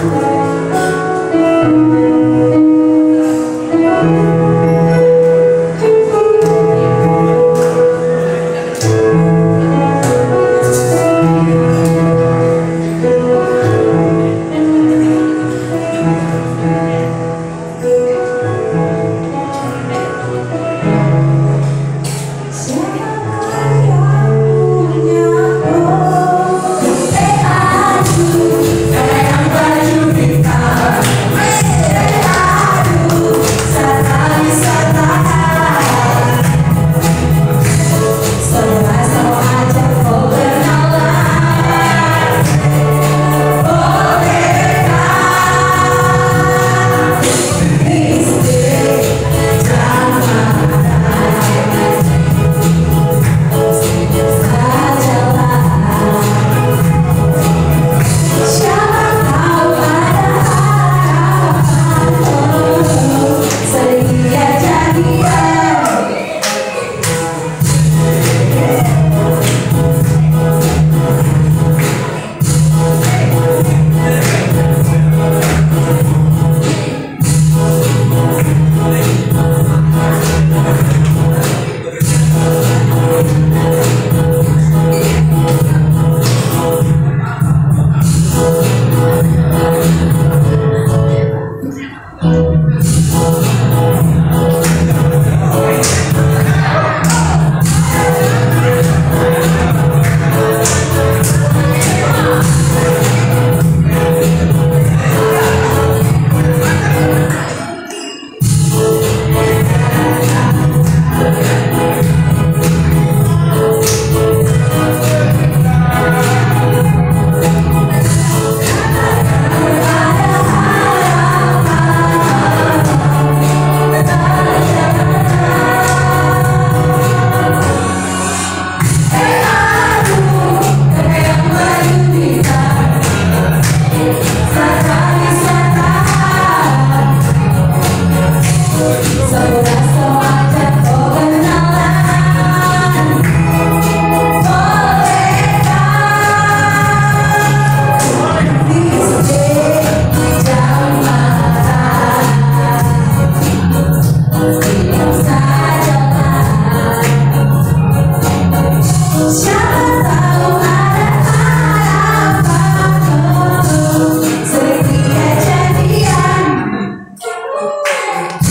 Thank Right.